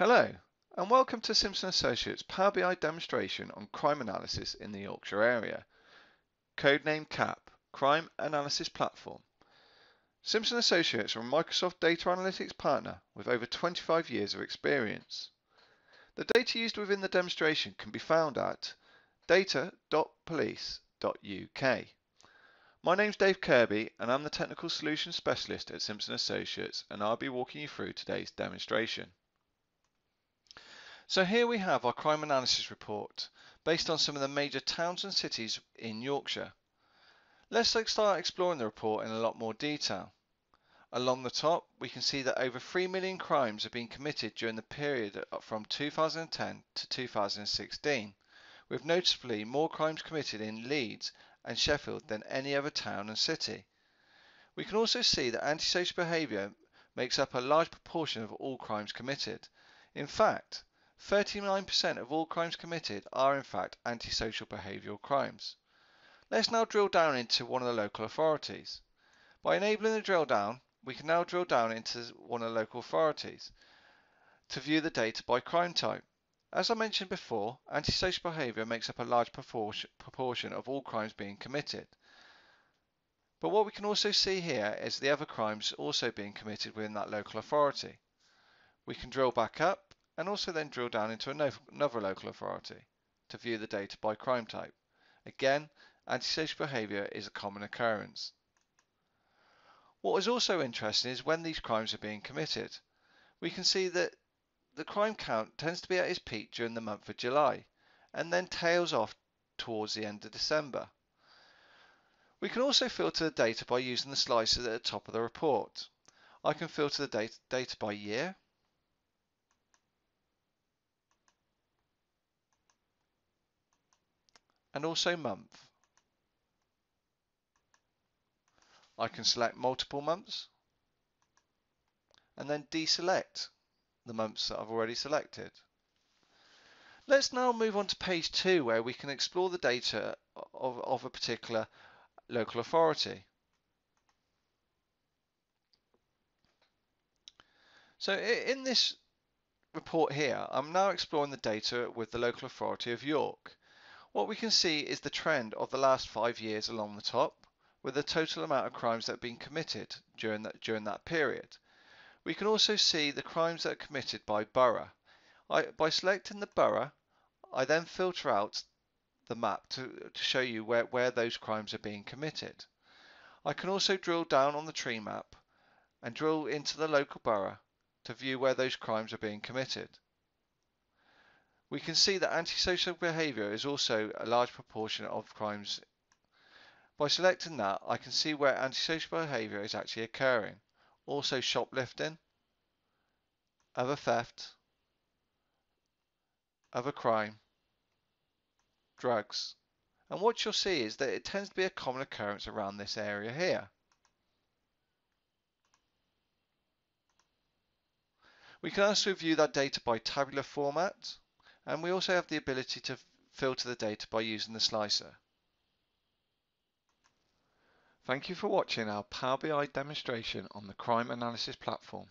Hello, and welcome to Simpson Associates Power BI demonstration on crime analysis in the Yorkshire area. Codename CAP, Crime Analysis Platform. Simpson Associates are a Microsoft data analytics partner with over 25 years of experience. The data used within the demonstration can be found at data.police.uk. My name's Dave Kirby and I'm the Technical Solutions Specialist at Simpson Associates and I'll be walking you through today's demonstration. So here we have our crime analysis report based on some of the major towns and cities in Yorkshire. Let's start exploring the report in a lot more detail. Along the top, we can see that over 3 million crimes have been committed during the period from 2010 to 2016, with noticeably more crimes committed in Leeds and Sheffield than any other town and city. We can also see that antisocial behaviour makes up a large proportion of all crimes committed. In fact, 39% of all crimes committed are in fact antisocial behavioural crimes. Let's now drill down into one of the local authorities. By enabling the drill down, we can now drill down into one of the local authorities to view the data by crime type. As I mentioned before, antisocial behaviour makes up a large proportion of all crimes being committed. But what we can also see here is the other crimes also being committed within that local authority. We can drill back up and also then drill down into another local authority to view the data by crime type. Again, antisocial behaviour is a common occurrence. What is also interesting is when these crimes are being committed. We can see that the crime count tends to be at its peak during the month of July and then tails off towards the end of December. We can also filter the data by using the slicer at the top of the report. I can filter the data, data by year, and also month. I can select multiple months and then deselect the months that I've already selected. Let's now move on to page two where we can explore the data of, of a particular local authority. So in this report here, I'm now exploring the data with the local authority of York. What we can see is the trend of the last five years along the top, with the total amount of crimes that have been committed during that, during that period. We can also see the crimes that are committed by borough. I, by selecting the borough, I then filter out the map to, to show you where, where those crimes are being committed. I can also drill down on the tree map and drill into the local borough to view where those crimes are being committed. We can see that antisocial behaviour is also a large proportion of crimes. By selecting that, I can see where antisocial behaviour is actually occurring. Also shoplifting, other theft, other crime, drugs. And what you'll see is that it tends to be a common occurrence around this area here. We can also view that data by tabular format and we also have the ability to filter the data by using the slicer. Thank you for watching our Power BI demonstration on the Crime Analysis platform.